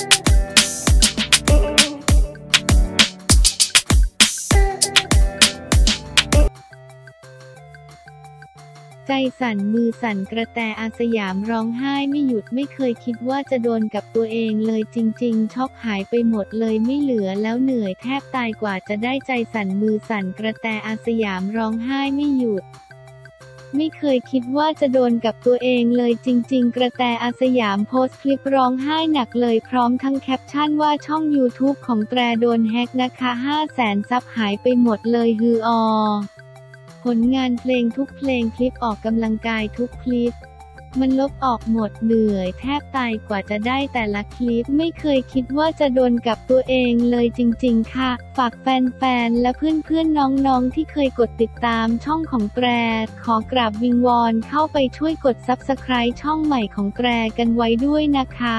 ใจสั่นมือสั่นกระแตอาร์สยามร้องไห้ไม่หยุดไม่เคยคิดว่าจะโดนกับตัวเองเลยจริง ๆ ช็อกหายไปหมดเลยไม่เหลือแล้วเหนื่อยแทบตายกว่าจะได้ใจสั่นมือสั่นกระแตอาร์สยามร้องไห้ไม่หยุด ไม่เคยคิดว่าจะโดนกับตัวเองเลยจริง ๆ กระแตอาร์สยามโพสต์คลิปร้องไห้หนักเลยพร้อมทั้งแคปชั่นว่าช่อง YouTube ของแตโดน hack นะคะ5แสน sub หายไปหมดเลยฮืออผลงานเพลงทุกเพลงคลิปออกกำลังกายทุกคลิป มันลบออกหมดเหนื่อยแทบตายกว่าจะได้แต่ละคลิปไม่เคยคิดว่าจะโดนกับตัวเองเลยจริงๆ ค่ะ ฝากแฟนๆ และเพื่อนๆ น้องๆ ที่เคยกดติดตามช่องของแต ขอกราบวิงวอนเข้าไปช่วยกดซับสไคร b e ช่องใหม่ของแตกันไว้ด้วยนะคะ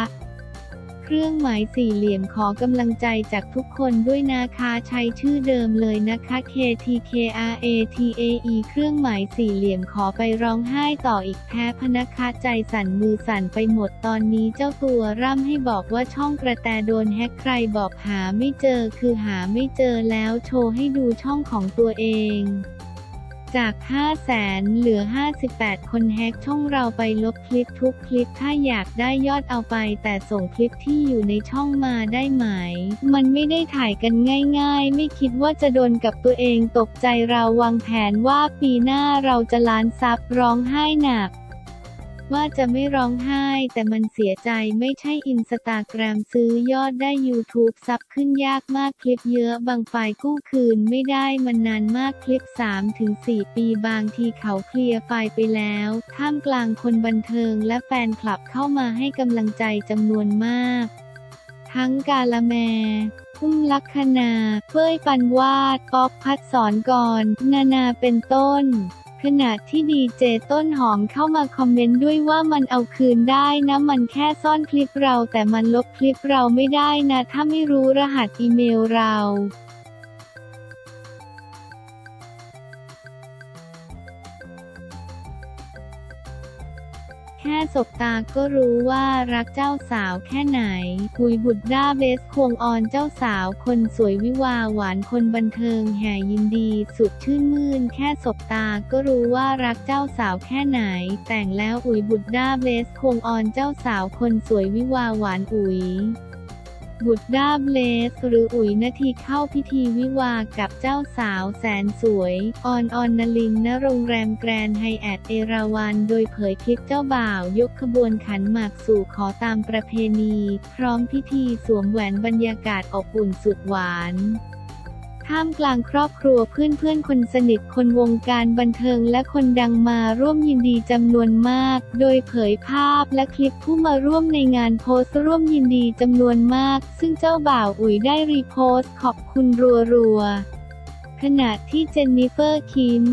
เครื่องหมายสี่เหลี่ยมขอกำลังใจจากทุกคนด้วยนะคะใช้ชื่อเดิมเลยนะคะ KTKRATAE เครื่องหมายสี่เหลี่ยมขอไปร้องไห้ต่ออีกแพ้พนะคะใจสั่นมือสั่นไปหมดตอนนี้เจ้าตัวร่ำให้บอกว่าช่องกระแตโดนแฮกใครบอกหาไม่เจอคือหาไม่เจอแล้วโชว์ให้ดูช่องของตัวเอง จาก 5 แสนเหลือ 58 คนแฮกช่องเราไปลบคลิปทุกคลิปถ้าอยากได้ยอดเอาไป แต่ส่งคลิปที่อยู่ในช่องมาได้ไหม มันไม่ได้ถ่ายกันง่ายๆ ไม่คิดว่าจะโดนกับตัวเองตกใจเราวางแผนว่าปีหน้าเราจะล้าน sub ร้องไห้หนัก ว่าจะไม่ร้องไห้ แต่มันเสียใจไม่ใช่อินสตาแกรมซื้อยอดได้ YouTube sub ขึ้นยากมากคลิปเยอะบางไฟล์กู้คืนไม่ได้มันนานมากคลิป 3-4 ปีบางทีเขาเคลียร์ไฟล์ไปแล้ว ท่ามกลางคนบันเทิงและแฟนคลับเข้ามาให้กำลังใจจำนวนมาก ทั้งกาละแมพุ่มลักษณาเป้ยปันวาด ป๊อกพัดสอนก่อนนานาเป็นต้น ขณะที่ดีเจต้นหอมเข้ามาคอมเมนต์ด้วยว่ามันเอาคืนได้นะมันแค่ซ่อนคลิปเราแต่มันลบคลิปเราไม่ได้นะ ถ้าไม่รู้รหัสอีเมลเรา แค่สบตาก็รู้ว่ารักเจ้าสาวแค่ไหน อุ๋ย Buddha Bless ควงออนเจ้าสาวคนสวยวิวาห์หวานคนบันเทิงแห่ยินดีสุดชื่นมื่น แค่สบตาก็รู้ว่ารักเจ้าสาวแค่ไหน แต่งแล้วอุ๋ย Buddha Bless ควงออนเจ้าสาวคนสวยวิวาห์หวานอุ๋ย Buddha Bless หรืออุ๋ยนาทีเข้าพิธีวิวาห์กับเจ้าสาวแสนสวย ออนออนนลินณโรงแรมแกรนด์ไฮแอทเอราวัณ โดยเผยคลิปเจ้าบ่าว ยกขบวนขันหมากสู่ขอตามประเพณี พร้อมพิธีสวมแหวนบรรยากาศอบอุ่นสุดหวาน ท่ามกลางครอบครัวเพื่อนๆ คนสนิทคนวงการบันเทิงและคนดังมาร่วมยินดีจำนวนมาก โดยเผยภาพและคลิปผู้มาร่วมในงานโพสต์ร่วมยินดีจำนวนมาก ซึ่งเจ้าบ่าวอุ๋ยได้ repost ขอบคุณรัวๆขณะที่เจนนิเฟอร์คิม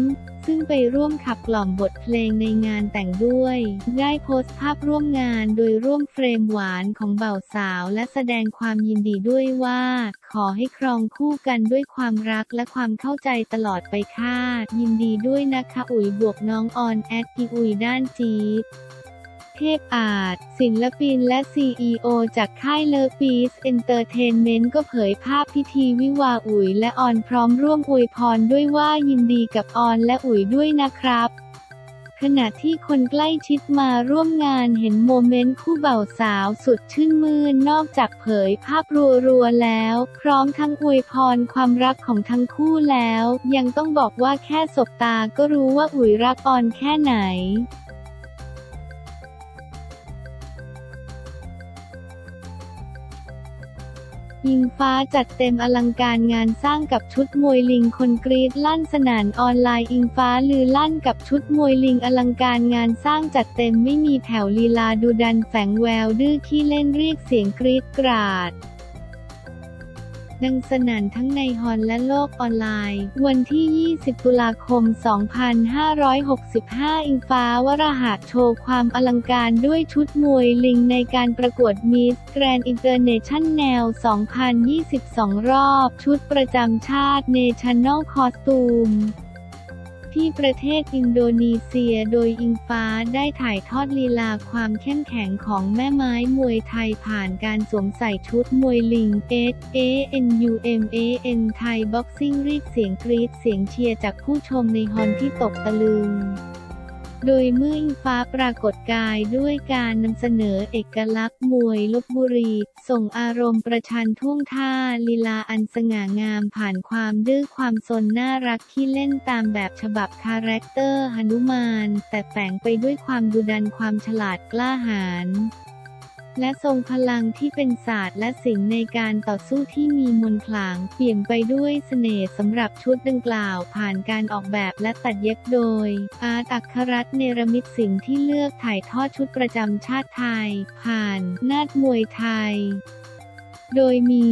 ซึ่งไปร่วมขับกล่อมบทเพลงในงานแต่งด้วย ได้โพสต์ภาพร่วมงานโดยร่วมเฟรมหวานของบ่าวสาว และแสดงความยินดีด้วยว่า ขอให้ครองคู่กันด้วยความรักและความเข้าใจตลอดไปค่ะยินดีด้วยนะคะอุ๋ยบวกน้องออนแอดอีอุ๋ยด้านจี๊ด เทพอาจ ศิลปินและ CEO จากค่าย LOVEiS Entertainment ก็เผยภาพพิธีวิวาห์อุ๋ยและออนพร้อมร่วมอวยพรด้วยว่ายินดีกับออนและอุ๋ยด้วยนะครับขณะที่คนใกล้ชิดมาร่วมงานเห็น moment คู่บ่าวสาวสุดชื่นมื่นนอกจากเผยภาพรัวๆแล้ว พร้อมทั้งอวยพรความรักของทั้งคู่แล้ว ยังต้องบอกว่าแค่สบตาก็รู้ว่าอุ๋ยรักออนแค่ไหน อิงฟ้าจัดเต็มอลังการงานสร้างกับชุดมวยลิงคนกรี๊ดลั่นสนั่นออนไลน์อิงฟ้าลือลั่นกับชุดมวยลิงอลังการงานสร้างจัดเต็มไม่มีแผ่วลีลาดุดันแฝงแววดื้อขี้เล่นเรียกเสียงกรี๊ดกร๊าด ดังสนั่นทั้งในฮอลล์และโลกออนไลน์ วันที่ 20 ตุลาคม 2565 อิงฟ้าวราหะโชว์ความอลังการด้วยชุดมวยลิงในการประกวด Miss Grand International 2022 รอบ ชุดประจำชาติ National Costume ที่ประเทศอินโดนีเซียโดยอิงฟ้าได้ถ่ายทอดลีลาความเข้มแข็งของแม่ไม้มวยไทยผ่านการสวมใส่ชุดมวยลิง S A N U M A N ไทยบ็อกซิ่งเรียกเสียงกรี๊ดเสียงเชียร์จากผู้ชมในฮอลล์ที่ตกตะลึง โดยเมื่ออิงฟ้าปรากฏกายด้วยการนำเสนอเอกลักษณ์มวยลพบุรี ส่งอารมณ์ประชันท่วงท่าลีลาอันสง่างามผ่านความดื้อความซนน่ารักที่เล่นตามแบบฉบับ character หนุมาน แต่แฝงไปด้วยความดุดันความฉลาดกล้าหาญ และทรงพลังที่เป็นศาสตร์และศิลป์ในการต่อสู้ที่มีมนต์ขลังเปี่ยมไปด้วยเสน่ห์สำหรับชุดดังกล่าว ผ่านการออกแบบและตัดเย็บโดย อาตอัครัตน์เนรมิตสิงห์ที่เลือกถ่ายทอดชุดประจำชาติไทย ผ่านนาดมวยไทย โดยมี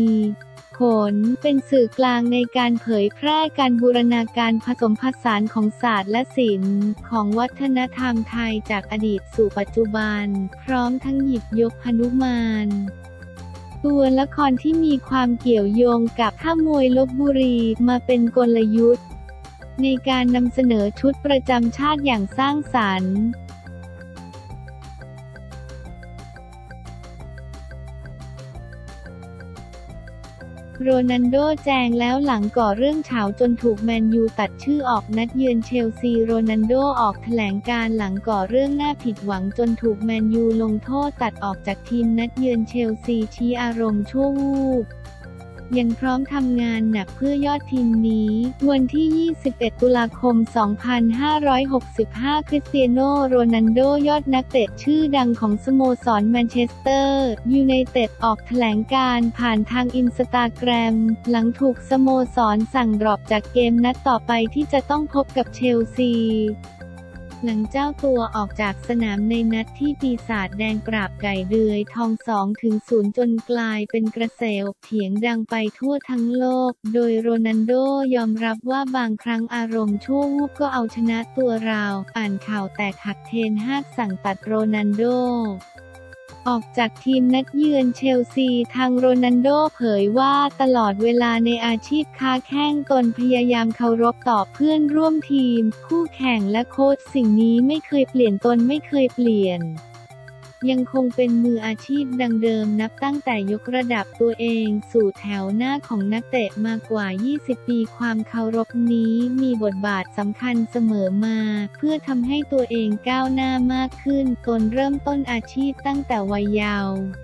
ขน เป็นสื่อกลางในการเผยแพร่การบูรณาการผสมผสานของศาสตร์และศิลป์ของวัฒนธรรมไทยจากอดีตสู่ปัจจุบัน พร้อมทั้งหยิบยกหนุมานตัวละครที่มีความเกี่ยวโยงกับท่ามวยลบบุรีมาเป็นกลยุทธ์ ในการนำเสนอชุดประจำชาติอย่างสร้างสรรค์ โรนัลโดแจงแล้วหลังก่อเรื่องฉาวจนถูกแมนยูตัดชื่อออกนัดเยือนเชลซีโรนัลโดออกแถลงการณ์หลังก่อเรื่องน่าผิดหวังจนถูกแมนยูลงโทษตัดออกจากทีมนัดเยือนเชลซีชี้อารมณ์ชั่ววูบ ยังพร้อมทำงานหนักเพื่อยอดทีมนี้ วันที่ 21 ตุลาคม 2565 คริสเตียโนโรนัลโดยอดนักเตะชื่อดังของสโมสรแมนเชสเตอร์ยูไนเต็ดออกแถลงการณ์ผ่านทางอินสตาแกรม หลังถูกสโมสรสั่งดรอปจากเกมนัดต่อไปที่จะต้องพบกับเชลซี หลังเจ้าตัวออกจากสนามในนัดที่ปีศาจแดงกราบไก่เดือยทองสองถึงศูนย์จนกลายเป็นกระแสเถียงดังไปทั่วทั้งโลก โดยโรนัลโดยอมรับว่าบางครั้งอารมณ์ชั่ววูบก็เอาชนะตัวเรา อ่านข่าวแตกหักเทนฮากสั่งตัดโรนัลโด ออกจากทีมนัดเยือนเชลซีทางโรนันโดเผยว่าตลอดเวลาในอาชีพค้าแข้งตนพยายามเคารพต่อเพื่อนร่วมทีม คู่แข่งและโค้ชสิ่งนี้ไม่เคยเปลี่ยนตนไม่เคยเปลี่ยน ยังคงเป็นมืออาชีพดังเดิมนับตั้งแต่ยกระดับตัวเองสู่แถวหน้าของนักเตะมากว่า 20 ปีความเคารพนี้มีบทบาทสำคัญเสมอมา เพื่อทำให้ตัวเองก้าวหน้ามากขึ้นตนเริ่มต้นอาชีพตั้งแต่วัยเยาว์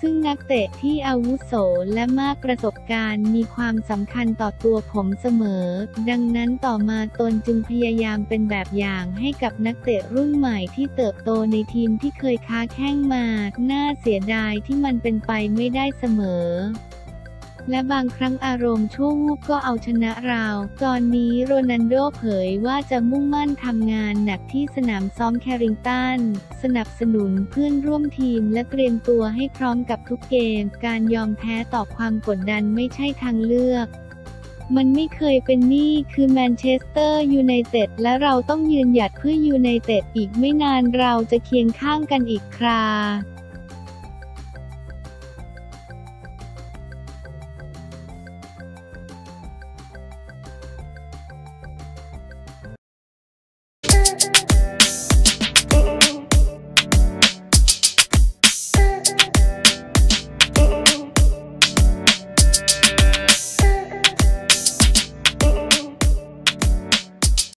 ซึ่งนักเตะที่อาวุโสและมากประสบการณ์มีความสำคัญต่อตัวผมเสมอ ดังนั้นต่อมาตนจึงพยายามเป็นแบบอย่างให้กับนักเตะรุ่นใหม่ที่เติบโตในทีมที่เคยค้าแข้งมา น่าเสียดายที่มันเป็นไปไม่ได้เสมอ และบางครั้งอารมณ์ชั่ววูบก็เอาชนะเรา ตอนนี้โรนัลโดเผยว่าจะมุ่งมั่นทำงานหนักที่สนามซ้อมแคร์ริงตัน สนับสนุนเพื่อนร่วมทีมและเตรียมตัวให้พร้อมกับทุกเกม การยอมแพ้ต่อความกดดันไม่ใช่ทางเลือกมันไม่เคยเป็นนี่คือแมนเชสเตอร์ยูไนเต็ดและเราต้องยืนหยัดเพื่อยูไนเต็ดอีกไม่นานเราจะเคียงข้างกันอีกครา